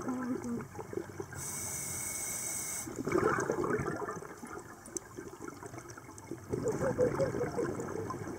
かわいそう。頑張って。